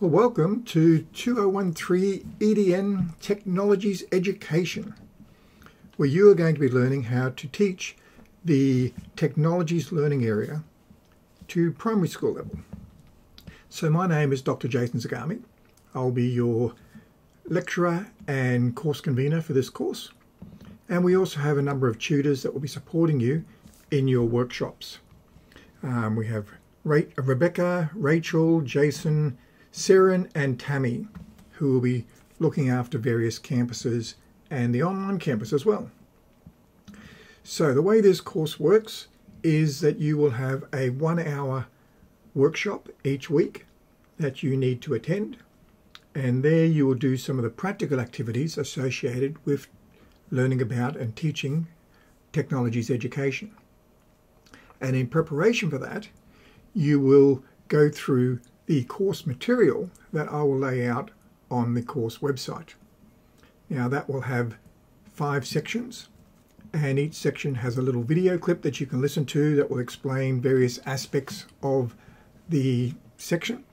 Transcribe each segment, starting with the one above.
Well, welcome to 2013 EDN Technologies Education, where you are going to be learning how to teach the Technologies Learning Area to primary school level. So my name is Dr. Jason Zagami. I'll be your lecturer and course convener for this course. And we also have a number of tutors that will be supporting you in your workshops. Um, we have Rebecca, Rachel, Jason, Seren and Tammy, who will be looking after various campuses and the online campus as well. So the way this course works is that you will have a one hour workshop each week that you need to attend. And there you will do some of the practical activities associated with learning about and teaching technologies education. And in preparation for that, you will go through the course material that I will lay out on the course website. Now that will have five sections and each section has a little video clip that you can listen to that will explain various aspects of the section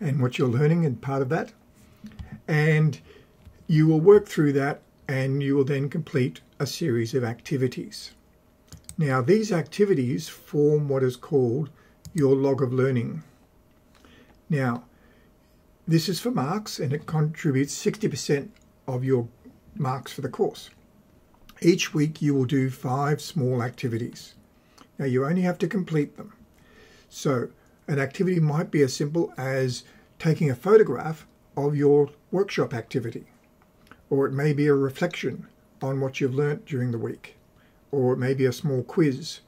and what you're learning and part of that. And you will work through that and you will then complete a series of activities. Now these activities form what is called your log of learning. Now, this is for marks and it contributes 60% of your marks for the course. Each week you will do five small activities. Now you only have to complete them. So an activity might be as simple as taking a photograph of your workshop activity, or it may be a reflection on what you've learnt during the week, or it may be a small quiz,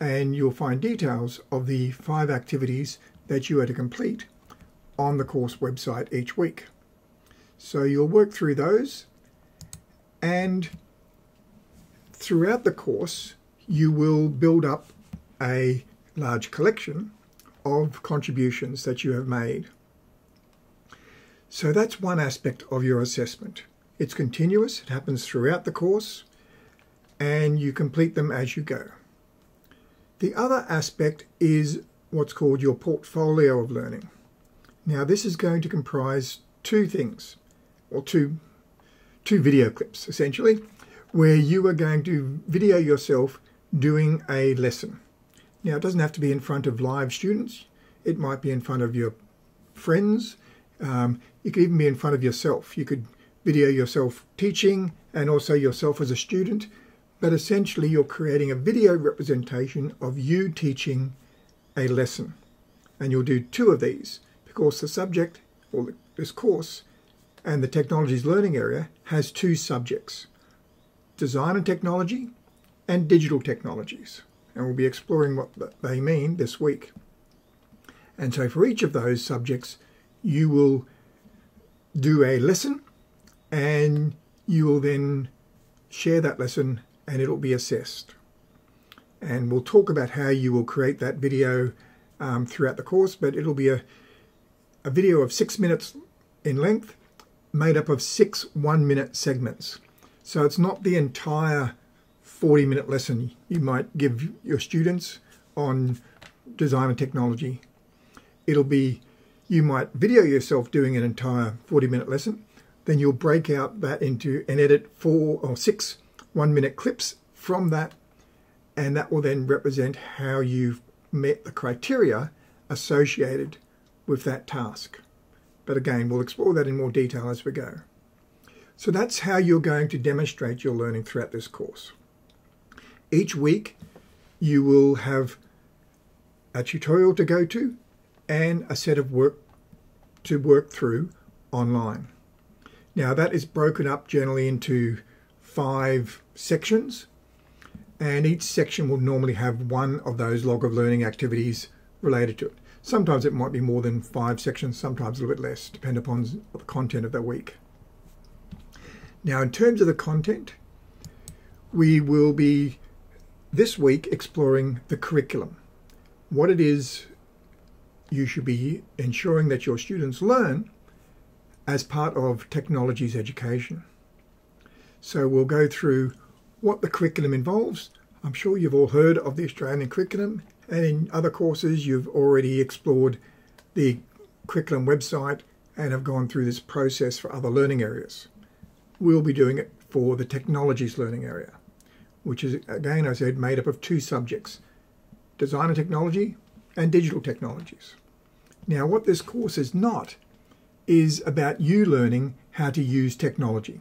and you'll find details of the five activities that you are to complete on the course website each week. So you'll work through those and throughout the course you will build up a large collection of contributions that you have made. So that's one aspect of your assessment. It's continuous, it happens throughout the course, and you complete them as you go. The other aspect is what's called your portfolio of learning. Now this is going to comprise two things, or two, two video clips essentially, where you are going to video yourself doing a lesson. Now it doesn't have to be in front of live students, it might be in front of your friends, um, it could even be in front of yourself. You could video yourself teaching and also yourself as a student, but essentially you're creating a video representation of you teaching a lesson. And you'll do two of these because the subject, or this course, and the technologies learning area has two subjects, design and technology and digital technologies. And we'll be exploring what they mean this week. And so for each of those subjects, you will do a lesson and you will then share that lesson and it'll be assessed. And we'll talk about how you will create that video um, throughout the course, but it'll be a a video of six minutes in length made up of six one minute segments. So it's not the entire 40 minute lesson you might give your students on design and technology. It'll be, you might video yourself doing an entire 40 minute lesson, then you'll break out that into and edit four or six one minute clips from that, and that will then represent how you've met the criteria associated with that task. But again, we'll explore that in more detail as we go. So that's how you're going to demonstrate your learning throughout this course. Each week, you will have a tutorial to go to and a set of work to work through online. Now that is broken up generally into five sections and each section will normally have one of those log of learning activities related to it. Sometimes it might be more than five sections, sometimes a little bit less, depend upon the content of the week. Now, in terms of the content, we will be this week exploring the curriculum, what it is you should be ensuring that your students learn as part of technologies education. So we'll go through what the curriculum involves. I'm sure you've all heard of the Australian curriculum and in other courses, you've already explored the curriculum website and have gone through this process for other learning areas. We'll be doing it for the technologies learning area, which is, again, I said, made up of two subjects, design and technology and digital technologies. Now, what this course is not is about you learning how to use technology.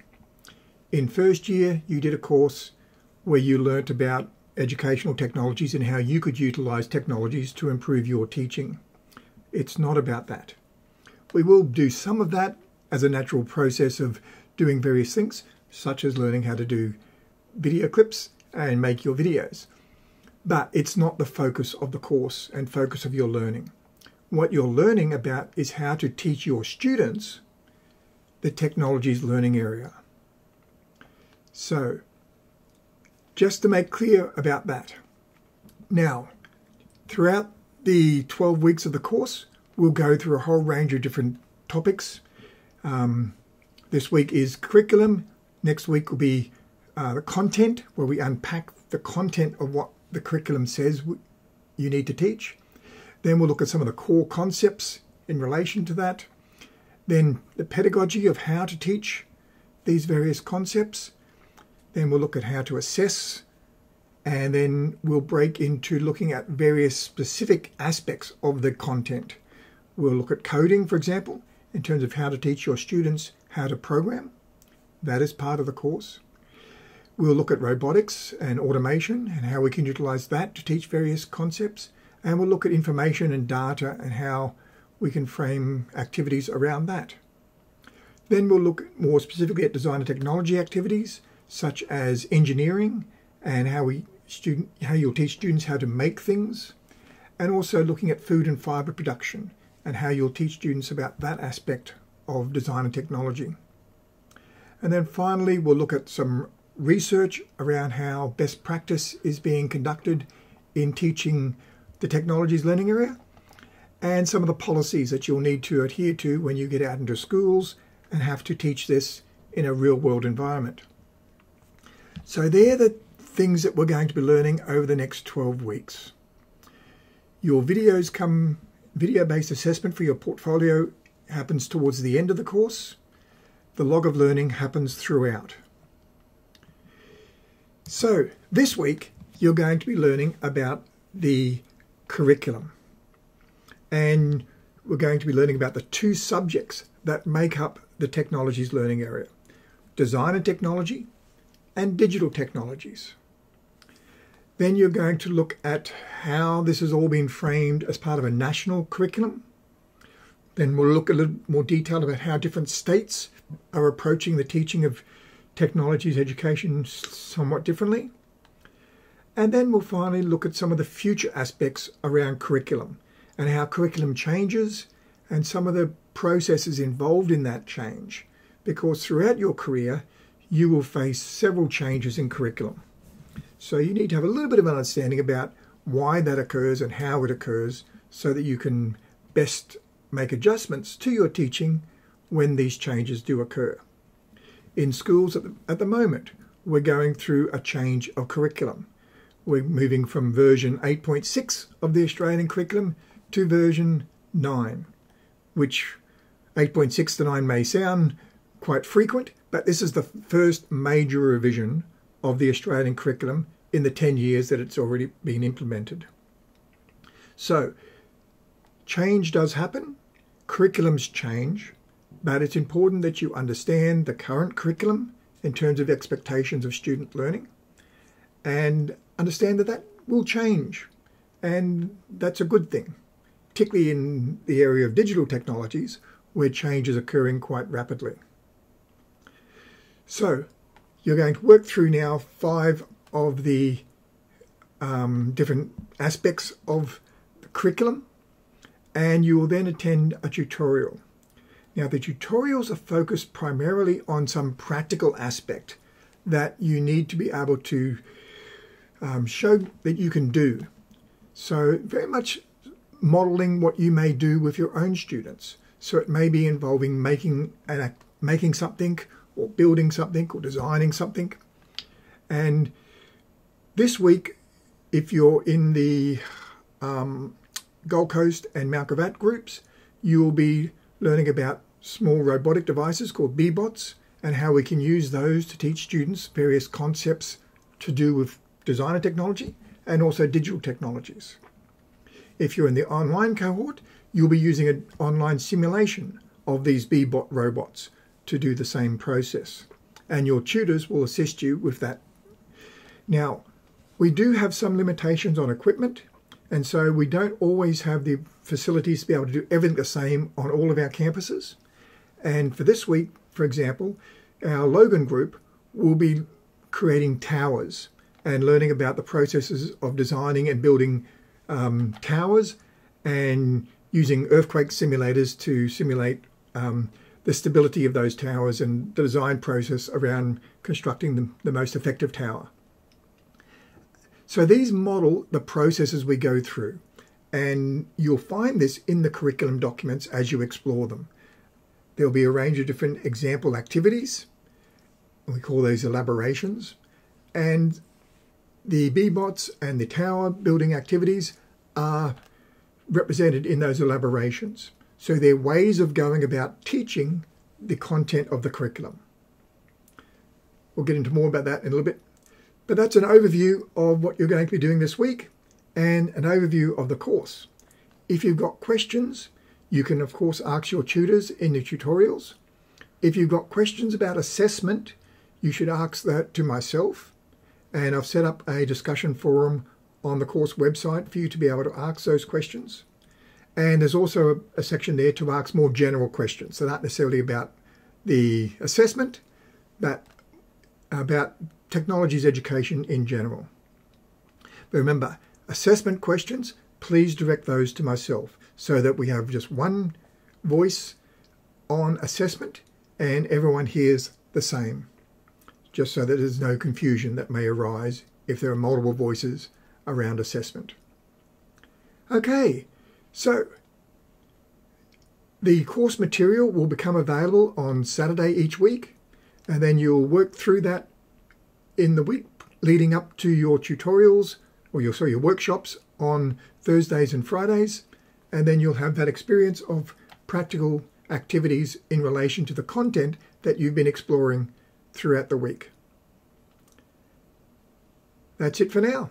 In first year, you did a course where you learnt about educational technologies and how you could utilize technologies to improve your teaching. It's not about that. We will do some of that as a natural process of doing various things, such as learning how to do video clips and make your videos. But it's not the focus of the course and focus of your learning. What you're learning about is how to teach your students the technologies learning area. So, just to make clear about that. Now, throughout the 12 weeks of the course, we'll go through a whole range of different topics. Um, this week is curriculum. Next week will be uh, the content, where we unpack the content of what the curriculum says you need to teach. Then we'll look at some of the core concepts in relation to that. Then the pedagogy of how to teach these various concepts. Then we'll look at how to assess, and then we'll break into looking at various specific aspects of the content. We'll look at coding, for example, in terms of how to teach your students how to program. That is part of the course. We'll look at robotics and automation and how we can utilize that to teach various concepts. And we'll look at information and data and how we can frame activities around that. Then we'll look more specifically at design and technology activities such as engineering and how we student how you'll teach students how to make things, and also looking at food and fibre production and how you'll teach students about that aspect of design and technology. And then finally, we'll look at some research around how best practice is being conducted in teaching the technologies learning area and some of the policies that you'll need to adhere to when you get out into schools and have to teach this in a real world environment. So they're the things that we're going to be learning over the next 12 weeks. Your videos come, video-based assessment for your portfolio happens towards the end of the course. The log of learning happens throughout. So this week, you're going to be learning about the curriculum. And we're going to be learning about the two subjects that make up the technologies learning area. Design and technology and digital technologies. Then you're going to look at how this has all been framed as part of a national curriculum. Then we'll look a little more detail about how different states are approaching the teaching of technologies education somewhat differently. And then we'll finally look at some of the future aspects around curriculum and how curriculum changes and some of the processes involved in that change. Because throughout your career, you will face several changes in curriculum. So you need to have a little bit of understanding about why that occurs and how it occurs so that you can best make adjustments to your teaching when these changes do occur. In schools at the, at the moment, we're going through a change of curriculum. We're moving from version 8.6 of the Australian curriculum to version 9, which 8.6 to 9 may sound quite frequent, but this is the first major revision of the Australian curriculum in the 10 years that it's already been implemented. So, change does happen, curriculums change, but it's important that you understand the current curriculum in terms of expectations of student learning and understand that that will change. And that's a good thing, particularly in the area of digital technologies where change is occurring quite rapidly. So you're going to work through now five of the um, different aspects of the curriculum and you will then attend a tutorial. Now the tutorials are focused primarily on some practical aspect that you need to be able to um, show that you can do. So very much modeling what you may do with your own students. So it may be involving making an, making something or building something or designing something. And this week, if you're in the um, Gold Coast and Mount Gravatt groups, you will be learning about small robotic devices called BeeBots and how we can use those to teach students various concepts to do with designer technology and also digital technologies. If you're in the online cohort, you'll be using an online simulation of these BeeBot robots to do the same process. And your tutors will assist you with that. Now, we do have some limitations on equipment, and so we don't always have the facilities to be able to do everything the same on all of our campuses. And for this week, for example, our Logan group will be creating towers and learning about the processes of designing and building um, towers and using earthquake simulators to simulate um, the stability of those towers and the design process around constructing the, the most effective tower. So these model the processes we go through and you'll find this in the curriculum documents as you explore them. There'll be a range of different example activities. We call those elaborations. And the BeeBots and the tower building activities are represented in those elaborations. So they're ways of going about teaching the content of the curriculum. We'll get into more about that in a little bit. But that's an overview of what you're going to be doing this week and an overview of the course. If you've got questions, you can of course ask your tutors in the tutorials. If you've got questions about assessment, you should ask that to myself. And I've set up a discussion forum on the course website for you to be able to ask those questions. And there's also a, section there to ask more general questions. So not necessarily about the assessment, but about technologies education in general. But remember, assessment questions, please direct those to myself so that we have just one voice on assessment and everyone hears the same, just so that there's no confusion that may arise if there are multiple voices around assessment. Okay, so the course material will become available on Saturday each week, and then you'll work through that in the week leading up to your tutorials or your sorry your workshops on Thursdays and Fridays, and then you'll have that experience of practical activities in relation to the content that you've been exploring throughout the week. That's it for now.